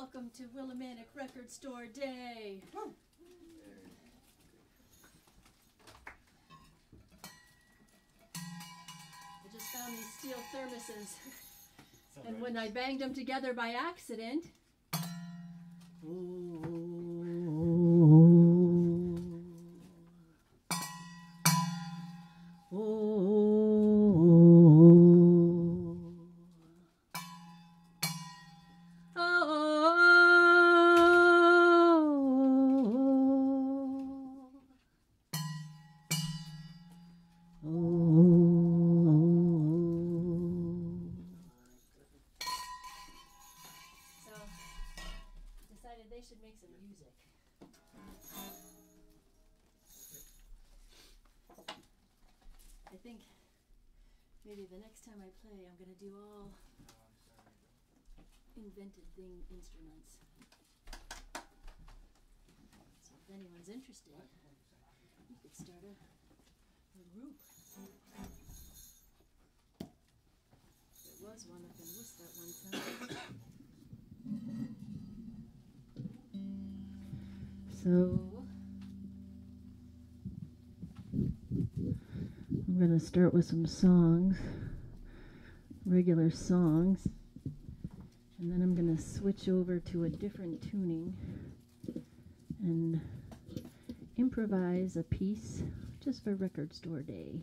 welcome to Willimantic Record Store Day. I just found these steel thermoses, and when I banged them together by accident, So maybe the next time I play, I'm gonna do all invented thing instruments. So if anyone's interested, you could start a, a group. There was one up in Worcester one time. So going to start with some songs, regular songs, and then I'm going to switch over to a different tuning and improvise a piece just for record store day.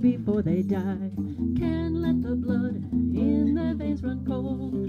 before they die. can let the blood in their veins run cold.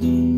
Mm-hmm.